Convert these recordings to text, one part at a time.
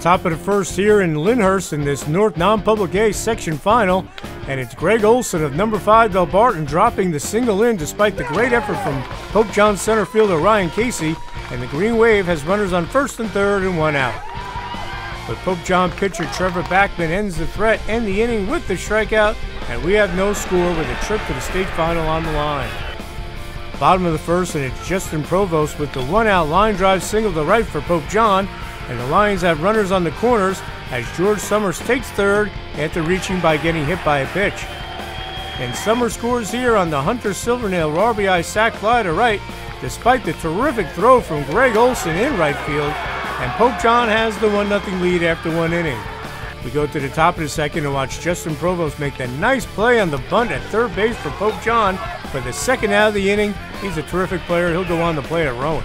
Top of the first here in Lyndhurst in this North Non-Public A section final, and it's Greg Olson of number five Delbarton dropping the single in despite the great effort from Pope John center fielder Ryan Casey, and the Green Wave has runners on first and third and one out. But Pope John pitcher Trevor Backman ends the threat and the inning with the strikeout, and we have no score with a trip to the state final on the line. Bottom of the first, and it's Justin Provost with the one out line drive single to right for Pope John, and the Lions have runners on the corners as George Summers takes third after reaching by getting hit by a pitch. And Summers scores here on the Hunter Silvernail RBI sac fly to right, despite the terrific throw from Greg Olson in right field, and Pope John has the 1 0 lead after one inning. We go to the top of the second and watch Justin Provost make the nice play on the bunt at third base for Pope John for the second out of the inning. He's a terrific player. He'll go on to play at Rowan.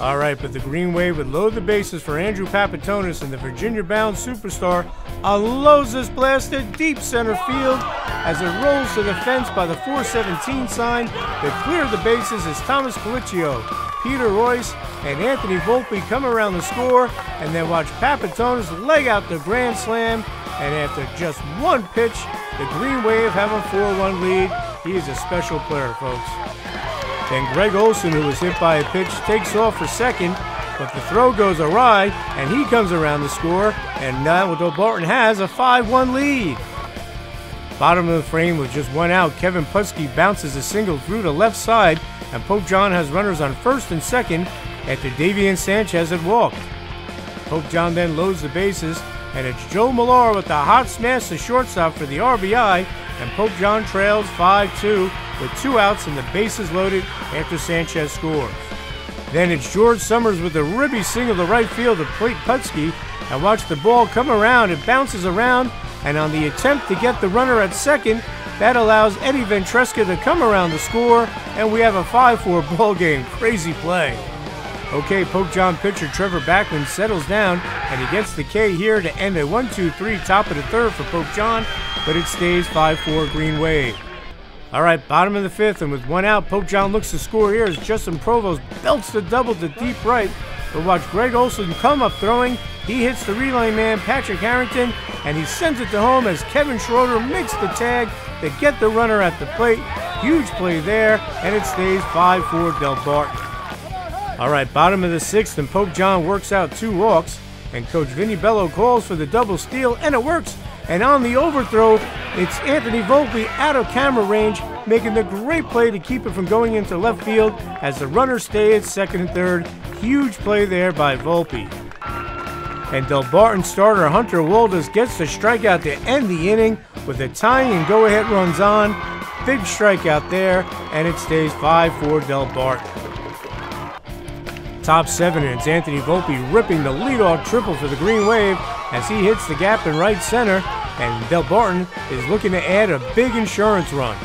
All right, but the Green Wave would load the bases for Andrew Papatonis and the Virginia-bound superstar this blasted deep center field as it rolls to the fence by the 417 sign. To clear the bases as Thomas Colicchio, Peter Royce, and Anthony Volpe come around the score, and then watch Papatonis leg out the grand slam. And after just one pitch, the Green Wave have a 4-1 lead. He is a special player, folks. Then Greg Olson, who was hit by a pitch, takes off for second, but the throw goes awry, and he comes around the score, and now Delbarton has a 5-1 lead. Bottom of the frame with just one out, Kevin Putski bounces a single through to left side, and Pope John has runners on first and second after Davian Sanchez had walked. Pope John then loads the bases, and it's Joe Millar with the hot smash to shortstop for the RBI, and Pope John trails 5-2 with two outs and the bases loaded after Sanchez scores. Then it's George Summers with a ribby single to right field to plate Putski, and watch the ball come around. It bounces around, and on the attempt to get the runner at second, that allows Eddie Ventresca to come around the score, and we have a 5-4 ball game. Crazy play. Okay, Pope John pitcher Trevor Backman settles down, and he gets the K here to end a 1-2-3 top of the third for Pope John, but it stays 5-4 Green Wave. All right, bottom of the fifth, and with one out, Pope John looks to score here as Justin Provost belts the double to deep right. But watch Greg Olson come up throwing. He hits the relay man, Patrick Harrington, and he sends it to home as Kevin Schroeder makes the tag to get the runner at the plate. Huge play there, and it stays 5 4 Del Delbarton. All right, bottom of the sixth, and Pope John works out two walks, and Coach Vinny Bello calls for the double steal, and it works. And on the overthrow, it's Anthony Volpe out of camera range, making the great play to keep it from going into left field as the runners stay at second and third. Huge play there by Volpe. And Delbarton starter Hunter Waldes gets the strikeout to end the inning with a tying and go ahead runs on. Big strikeout there, and it stays 5 4 Delbarton. Top seven, and it's Anthony Volpe ripping the leadoff triple for the Green Wave as he hits the gap in right center, and Delbarton is looking to add a big insurance run.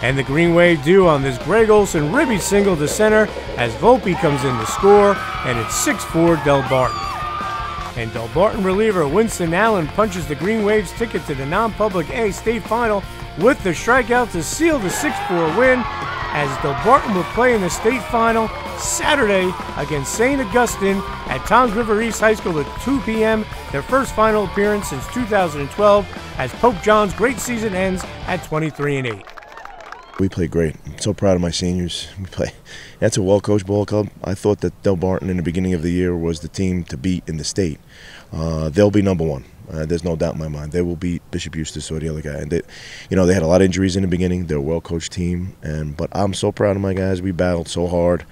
And the Green Wave do on this Greg Olson ribby single to center as Volpe comes in to score, and it's 6 4 Delbarton. And Delbarton reliever Winston Allen punches the Green Wave's ticket to the non public A state final with the strikeout to seal the 6 4 win as Delbarton will play in the state final Saturday against St. Augustine at Toms River East High School at 2 p.m. Their first final appearance since 2012 as Pope John's great season ends at 23 and 8. We played great. I'm so proud of my seniors. We play. That's a well-coached ball club. I thought that Delbarton in the beginning of the year was the team to beat in the state. Uh, they'll be number one. Uh, there's no doubt in my mind. They will beat Bishop Eustace or the other guy. And they, you know, they had a lot of injuries in the beginning. They're a well-coached team, and but I'm so proud of my guys. We battled so hard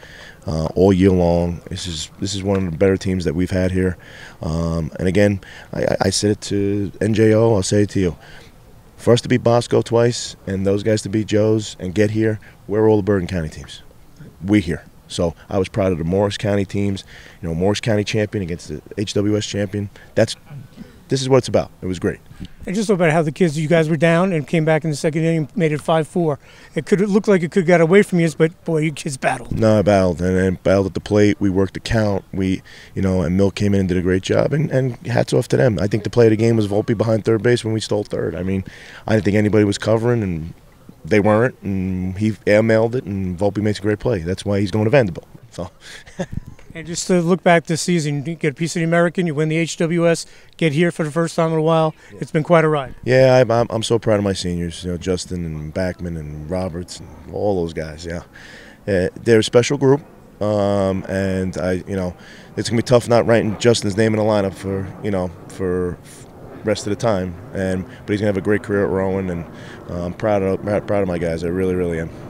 uh, all year long. This is this is one of the better teams that we've had here. Um, and again, I, I said it to NJO. I'll say it to you. For us to beat Bosco twice and those guys to beat Joe's and get here, we're all the Bergen County teams. We here. So I was proud of the Morris County teams. You know, Morris County champion against the HWS champion. That's this is what it's about. It was great. And just about how the kids, you guys were down and came back in the second inning, made it five four. It could look like it could have got away from you, but boy, you kids battled. No, I battled and, and battled at the plate. We worked the count. We, you know, and Milk came in and did a great job. And, and hats off to them. I think the play of the game was Volpe behind third base when we stole third. I mean, I didn't think anybody was covering, and they weren't. And he air mailed it, and Volpe makes a great play. That's why he's going to Vanderbilt. So. And just to look back this season, you get a piece of the American, you win the HWS, get here for the first time in a while. It's been quite a ride. Yeah, I'm, I'm, I'm so proud of my seniors. You know, Justin and Backman and Roberts and all those guys. Yeah, uh, they're a special group, um, and I, you know, it's gonna be tough not writing Justin's name in the lineup for you know for rest of the time. And but he's gonna have a great career at Rowan, and uh, I'm proud of proud of my guys. I really, really am.